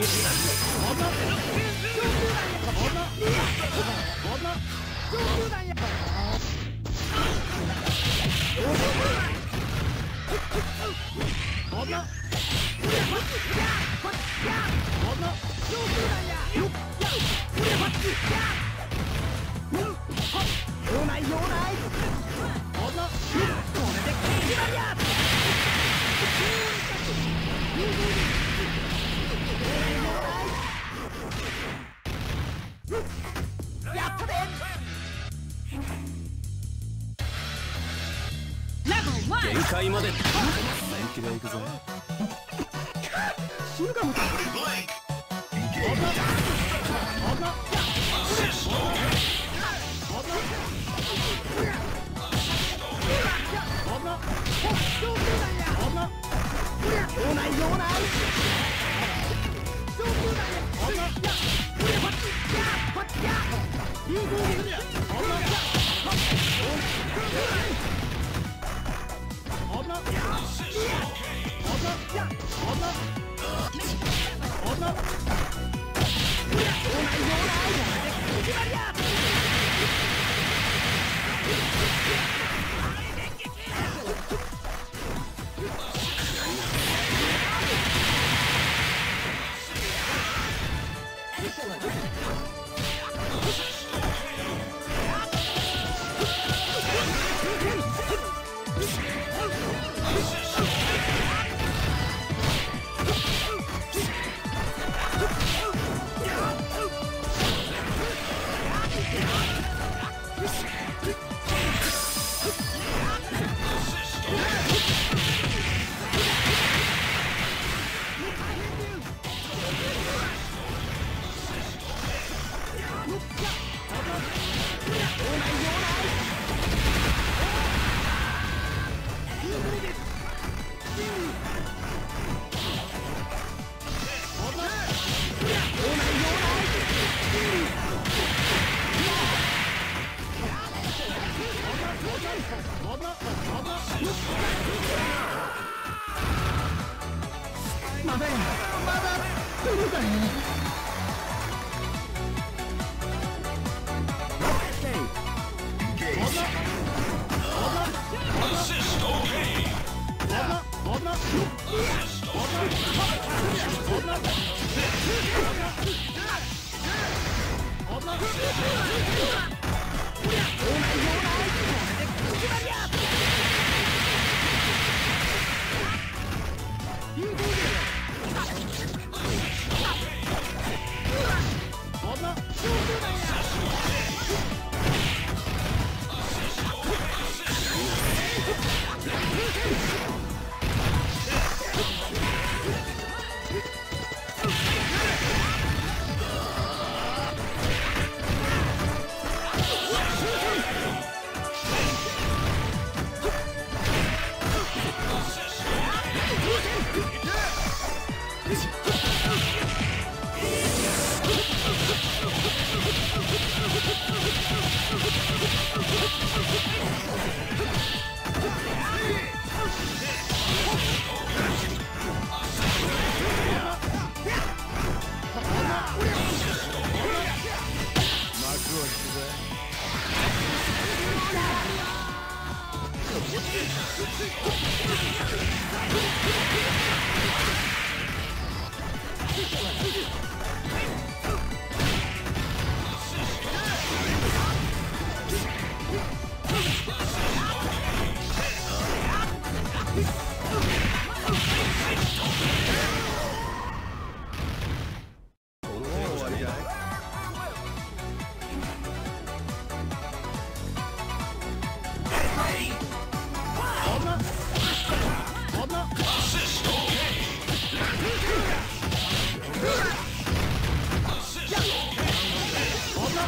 Yeah! 限界まで。1本気で行くぞ Yeah. まだやまだ来るだね。1 Yeah! Let's go.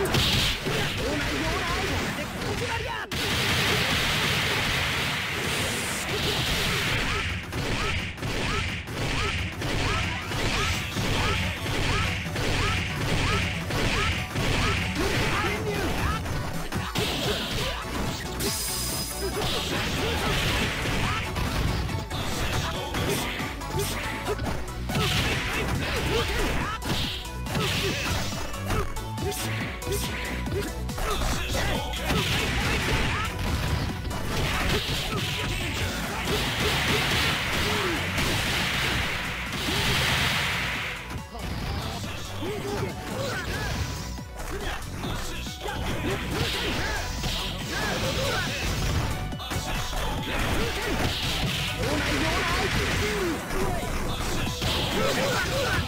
Yeah! Your eyes are too great!